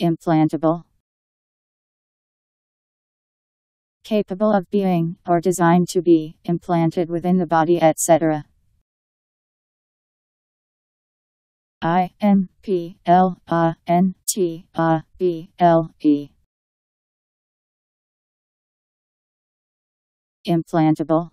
Implantable. Capable of being, or designed to be, implanted within the body, etc. I M P L A N T A B L E. Implantable.